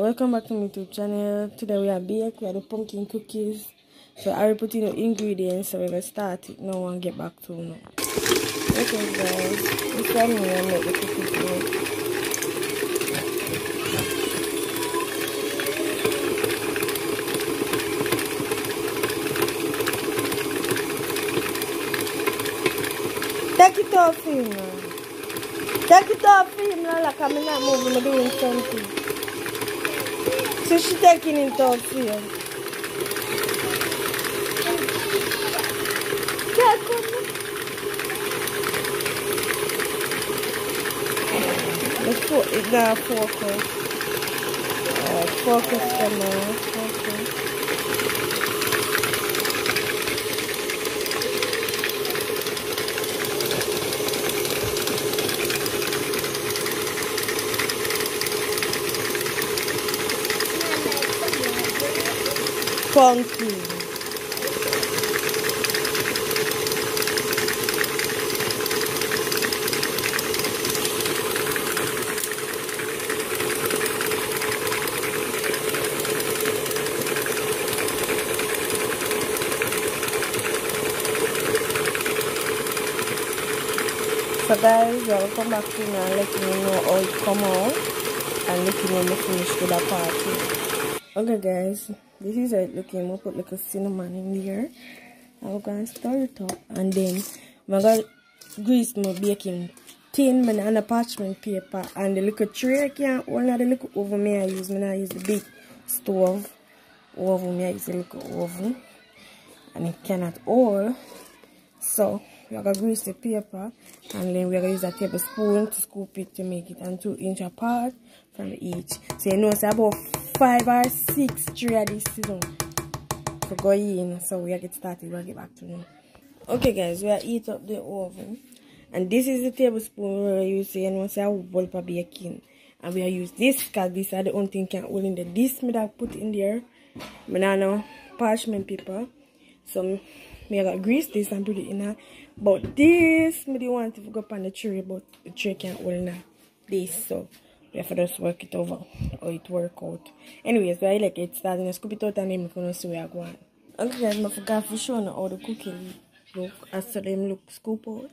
welcome back to my youtube channel today we are bake we are the pumpkin cookies so i will put in the ingredients so gonna start it now and get back to now okay guys this one we gonna make the cookies now. Take it off him. Take it off him, like I'm not moving, I'm doing something. Yeah, come on. Let's put it now, focus. Uh, focus for now. Focus. Pumpkin. So guys, welcome back to you and let you know how it come out and let you know when we finish with the party. Okay guys, this is how it looking. We'll put like a cinnamon in here. I'm gonna stir it up and then I'm gonna grease my baking tin and a parchment paper and the little tray I can't hold the little oven me I use. Me I use the big stove oven me I use the little oven and it cannot hold. So we're gonna grease the paper and then we're gonna use a tablespoon to scoop it to make it and two inch apart from each. So you know it's about five or six of this season to go in. So we are get started, we'll get back to them. Okay guys, we are heat up the oven and this is the tablespoon you see and once I bulb for baking. And we are use this because this are the only thing can hold in the this me that put in there. Know parchment paper. So me got grease this and put it in there. But this me the want to go up on the tray but the tray can't hold in this so we just work it over or it work out. Anyways, so I like it starting it out and then we can see where I go on. Okay guys, I forgot show you how the cooking look. I saw them look scoop out.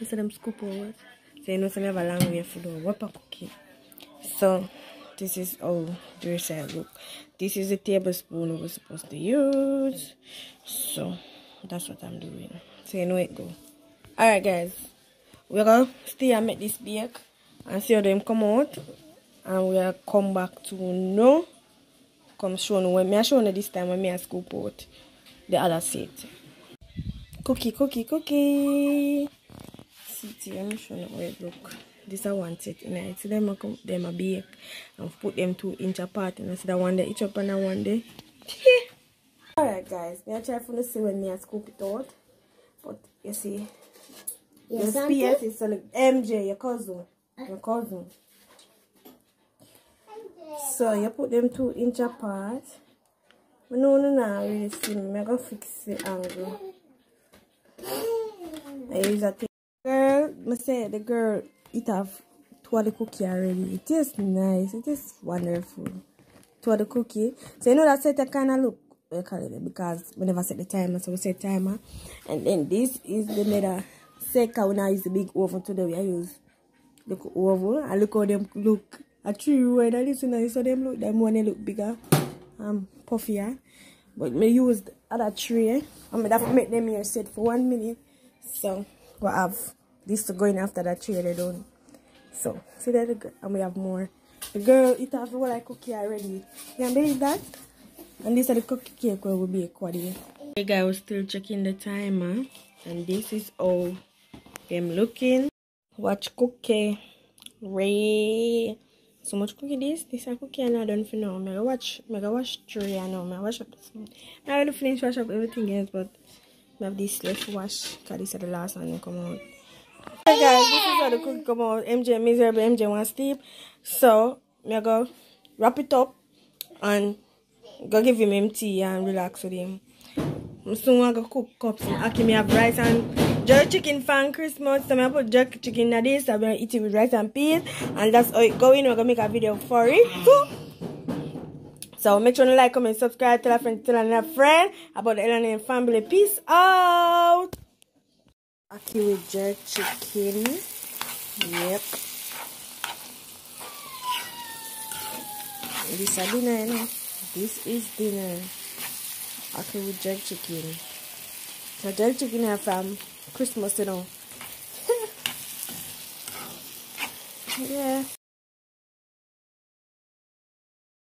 I saw them scoop out. So you know so I have a long way for the whopper cookie. So this is how the side look. This is the tablespoon we're supposed to use. So that's what I'm doing. So you know it go. Alright guys. We're gonna stay and make this bake and see how them come out. And we'll come back to know. Come show you when me I show you this time when me I scoop out the other seat. Cookie, cookie, cookie. See, let me show you how it look. This is one set and I see them come them a bake and put them two inch apart and I see that one day each up and one day. Alright guys, me I try to see when me I scoop it out. But you see Yes, the auntie? space is so like MJ, your cousin. Your cousin. So you put them two inch apart. But no no no really see me. I go fix the angle. I use a thing. Girl, I say the girl it have two the cookie already. It is nice. It is wonderful. Two the cookie. So you know that set a kind of look eh, it because we never set the timer, so we set timer. And then this is the mother second when I use the big oven today. We use the oven I look how them look. A tree road and this nice so them look them one they look bigger um puffier. But me use the other me have to make them here sit for one minute. So we have this to go in after that tray they done. So see that girl and we have more. The girl it have what I cookie already. You can believe that? And this is the cookie cake where we bake what day. Hey guys, we're still checking the timer. And this is all them looking. Watch cookie. Ray. So much cookie this. This is cookie and I done for now. Mega watch mega watch three I know. Mega wash up this one. I already finished wash up everything else but I have this left wash because this is the last one come out. Hey guys, this is how the cookie come out. MJ miserable, MJ want sleep. So me go wrap it up and go give him tea and relax with him. Soon I go cook cups and Aki me have rice and jerk chicken for Christmas. So I put jerk chicken in this. I'm gonna eat it with rice and peas. And that's how it going. We're gonna make a video for it. So, So make sure to like, comment, subscribe, tell a friend, tell another friend about the L&M family. Peace out. Okay, with jerk chicken. Yep. This is dinner, you know. This is dinner. Okay, with jerk chicken. So jerk chicken are from um, Christmas, you know. yeah.